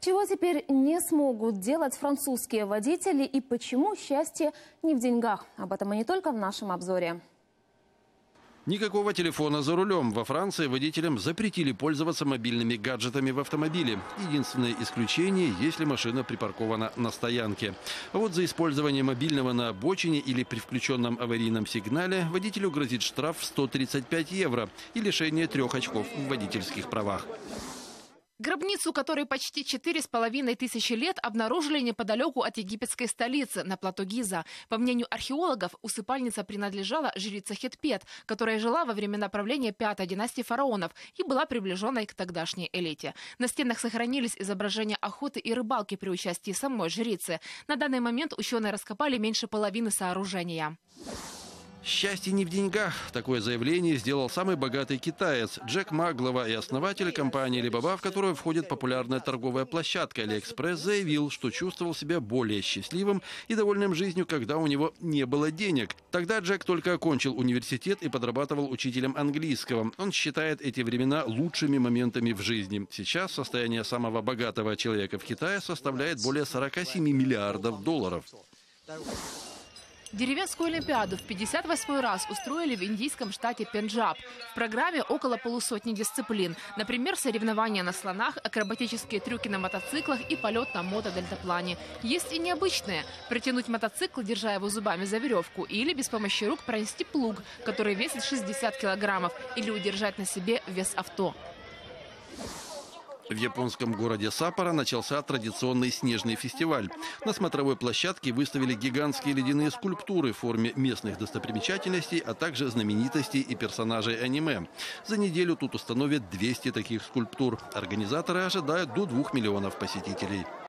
Чего теперь не смогут делать французские водители и почему счастье не в деньгах? Об этом и не только в нашем обзоре. Никакого телефона за рулем. Во Франции водителям запретили пользоваться мобильными гаджетами в автомобиле. Единственное исключение, если машина припаркована на стоянке. А вот за использование мобильного на обочине или при включенном аварийном сигнале водителю грозит штраф в 135 евро и лишение трех очков в водительских правах. Гробницу, которой почти четыре с половиной тысячи лет, обнаружили неподалеку от египетской столицы, на плато Гиза. По мнению археологов, усыпальница принадлежала жрице Хетпет, которая жила во времена правления пятой династии фараонов и была приближенной к тогдашней элите. На стенах сохранились изображения охоты и рыбалки при участии самой жрицы. На данный момент ученые раскопали меньше половины сооружения. Счастье не в деньгах. Такое заявление сделал самый богатый китаец Джек Ма, глава и основатель компании Alibaba, в которую входит популярная торговая площадка AliExpress, заявил, что чувствовал себя более счастливым и довольным жизнью, когда у него не было денег. Тогда Джек только окончил университет и подрабатывал учителем английского. Он считает эти времена лучшими моментами в жизни. Сейчас состояние самого богатого человека в Китае составляет более 47 миллиардов долларов. Деревенскую Олимпиаду в 58 раз устроили в индийском штате Пенджаб. В программе около полусотни дисциплин. Например, соревнования на слонах, акробатические трюки на мотоциклах и полет на мотодельтаплане. Есть и необычные. Притянуть мотоцикл, держа его зубами за веревку, или без помощи рук пронести плуг, который весит 60 килограммов, или удержать на себе вес авто. В японском городе Саппоро начался традиционный снежный фестиваль. На смотровой площадке выставили гигантские ледяные скульптуры в форме местных достопримечательностей, а также знаменитостей и персонажей аниме. За неделю тут установят 200 таких скульптур. Организаторы ожидают до 2 миллионов посетителей.